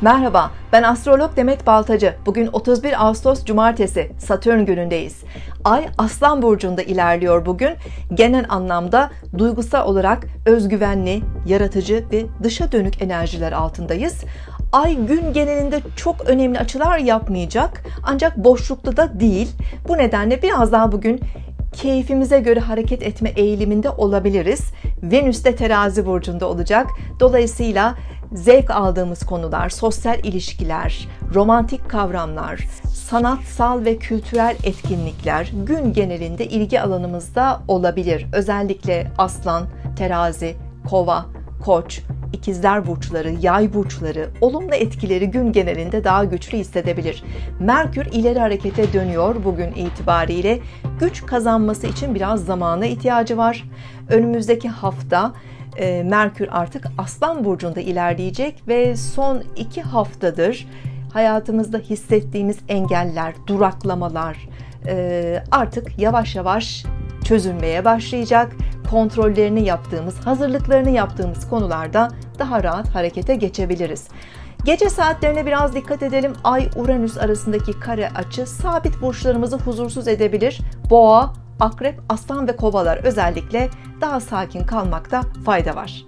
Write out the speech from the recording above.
Merhaba, ben astrolog Demet Baltacı. Bugün 31 Ağustos Cumartesi, Satürn günündeyiz. Ay Aslan Burcu'nda ilerliyor bugün. Genel anlamda duygusal olarak özgüvenli, yaratıcı ve dışa dönük enerjiler altındayız. Ay gün genelinde çok önemli açılar yapmayacak ancak boşlukta da değil. Bu nedenle biraz daha bugün keyfimize göre hareket etme eğiliminde olabiliriz. Venüs de terazi burcunda olacak. Dolayısıyla zevk aldığımız konular, sosyal ilişkiler, romantik kavramlar, sanatsal ve kültürel etkinlikler gün genelinde ilgi alanımızda olabilir. Özellikle aslan, terazi, kova, koç, ikizler burçları, yay burçları olumlu etkileri gün genelinde daha güçlü hissedebilir. Merkür ileri harekete dönüyor bugün itibariyle. Güç kazanması için biraz zamana ihtiyacı var. Önümüzdeki hafta e, Merkür artık Aslan burcunda ilerleyecek ve son iki haftadır hayatımızda hissettiğimiz engeller, duraklamalar e, artık yavaş yavaş çözülmeye başlayacak. Kontrollerini yaptığımız, hazırlıklarını yaptığımız konularda daha rahat harekete geçebiliriz. Gece saatlerine biraz dikkat edelim. Ay-Uranüs arasındaki kare açı sabit burçlarımızı huzursuz edebilir. Boğa, akrep, aslan ve kovalar özellikle daha sakin kalmakta fayda var.